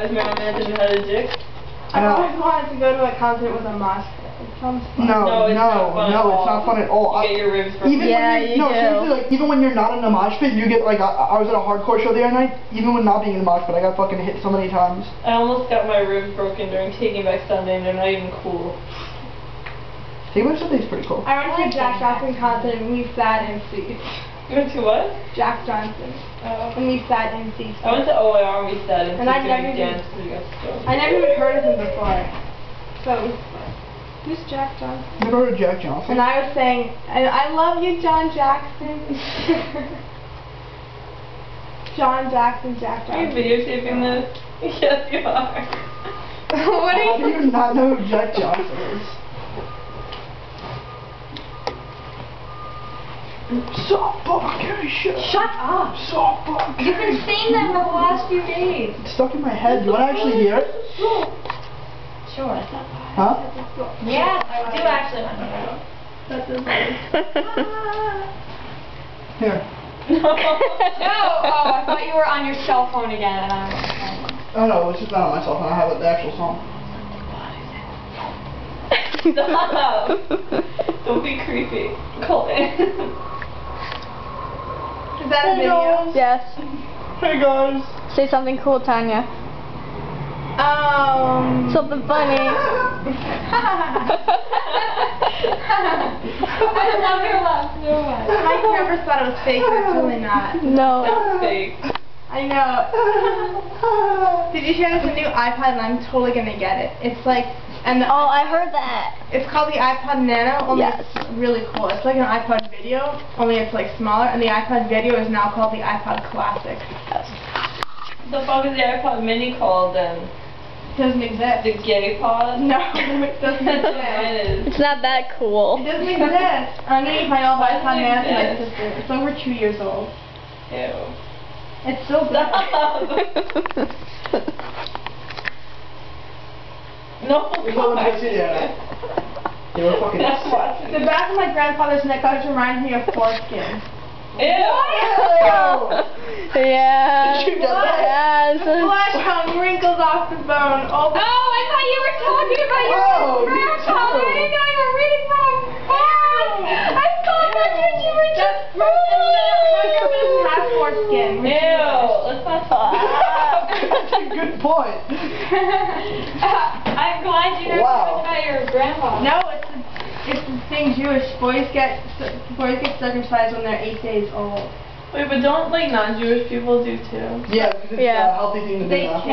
always my man didn't have a dick. I No. always wanted to go to a concert with a mosh pit. Fun. No, No, it's no, not fun no, it's not fun at all. You I- get your ribs broken. even Yeah, when you're, you no, do. seriously, like even when you're not in a mosh pit, you get like I, I was at a hardcore show the other night. Even when not being in the mosh pit, I got fucking hit so many times. I almost got my ribs broken during Taking Back Sunday, and they're not even cool. Take Back Sunday's pretty cool. I went to a Jack Johnson concert and we sat in seats. You went to what? Jack Johnson. Uh, oh. And we sat in seats. I went to OIR and we sat in And I seats never during even- dance because we got stoned. I never even heard of him before. So it was fun. Who's Jack Johnson? Never heard of Jack Johnson. And I was saying, I, I love you, John Jackson. John Jackson, Jack Johnson. Are you Johnson. videotaping this? Yes, you are. what How are do you? you not know who Jack Johnson is? Soft shit. Shut up. Soft fucking. You've been saying that for the last few days. It's stuck in my head. You want to actually hear it? Sure. Huh? Yes, I do actually want to know. Here. No, oh, I thought you were on your cell phone again, and I'm. Oh no, it's just not on my cell phone. I have the actual song. Stop. Don't be creepy. Colton. Is that a video? Yes. Hey guys. Say something cool, Tanya. Um. Something funny. I love your laugh so much. Mike never thought it was fake, but it's really not. No. That's fake. I know. Did you hear there's a new iPod and I'm totally gonna get it. It's like, and the, Oh, I heard that. it's called the iPod Nano, only Yes. it's really cool. It's like an iPod video, only it's like smaller, and the iPod video is now called the iPod Classic. Yes. The fuck is the iPod mini called then? It doesn't exist. The gay pod? No, it doesn't That's what exist. It's not that cool. It doesn't exist. Underneath my old Why iPod doesn't it Nano, it's my sister. It's over two years old. Ew. It's so good. Stop. No. There's no one to see that. They were fucking That's sick. watching. The back of my grandfather's neck always reminds me of foreskin. Ew. yeah. Did you get that? Yes. Flesh bone wrinkles off the bone. All Oh, I thought you were talking about your Oh, me grandpa. too. I didn't know you were reading from books. I thought that's you were just My grandpa doesn't foreskin. Ew. Let's not talk. That's a good point. I'm glad you never Wow. talked about your grandpa. No, it's the, it's the thing Jewish. Boys get boys get circumcised when they're eight days old. Wait, but don't like non-Jewish people do too? Yeah, because it's Yeah. a healthy thing to do They now.